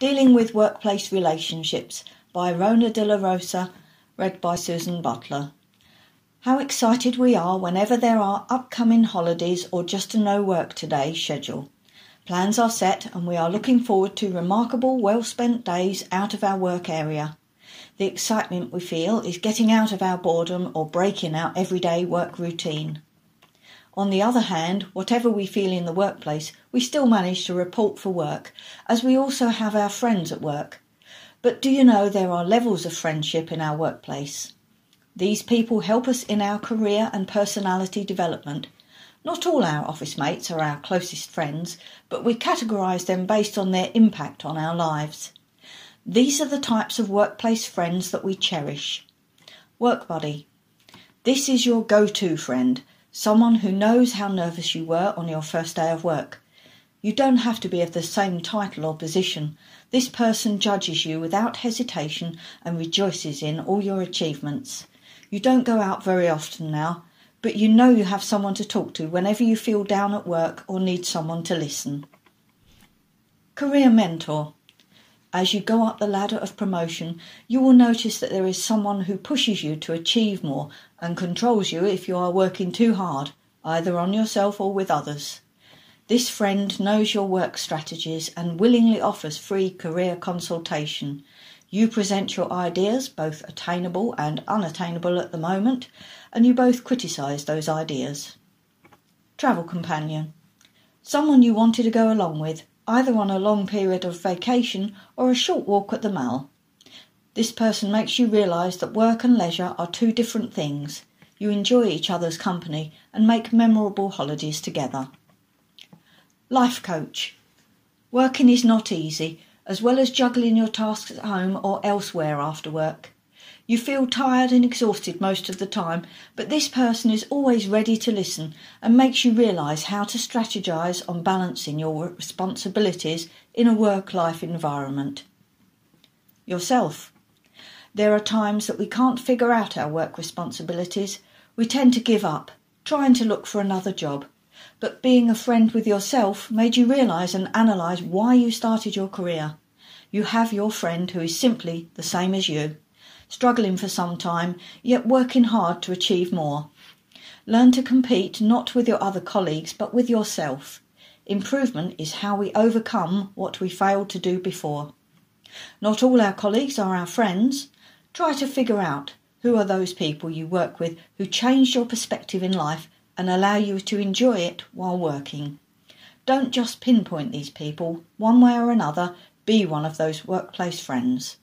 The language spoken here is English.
Dealing with Workplace Relationships by Rona dela Rosa, read by Susan Butler. How excited we are whenever there are upcoming holidays or just a no work today schedule. Plans are set and we are looking forward to remarkable, well spent days out of our work area. The excitement we feel is getting out of our boredom or breaking our everyday work routine. On the other hand, whatever we feel in the workplace, we still manage to report for work, as we also have our friends at work. But do you know there are levels of friendship in our workplace? These people help us in our career and personality development. Not all our office mates are our closest friends, but we categorise them based on their impact on our lives. These are the types of workplace friends that we cherish. Work buddy. This is your go to friend, someone who knows how nervous you were on your first day of work. You don't have to be of the same title or position. This person judges you without hesitation and rejoices in all your achievements. You don't go out very often now, but you know you have someone to talk to whenever you feel down at work or need someone to listen. Career Mentor as you go up the ladder of promotion, you will notice that there is someone who pushes you to achieve more and controls you if you are working too hard, either on yourself or with others. This friend knows your work strategies and willingly offers free career consultation. You present your ideas, both attainable and unattainable at the moment, and you both criticise those ideas. Travel companion. Someone you wanted to go along with, either on a long period of vacation or a short walk at the mall. This person makes you realise that work and leisure are two different things. You enjoy each other's company and make memorable holidays together. Life coach. Working is not easy, as well as juggling your tasks at home or elsewhere after work. You feel tired and exhausted most of the time, but this person is always ready to listen and makes you realise how to strategise on balancing your responsibilities in a work life environment. Yourself. There are times that we can't figure out our work responsibilities. We tend to give up, trying to look for another job. But being a friend with yourself made you realise and analyse why you started your career. You have your friend who is simply the same as you struggling for some time, yet working hard to achieve more. Learn to compete not with your other colleagues, but with yourself. Improvement is how we overcome what we failed to do before. Not all our colleagues are our friends. Try to figure out who are those people you work with who change your perspective in life and allow you to enjoy it while working. Don't just pinpoint these people. One way or another, be one of those workplace friends.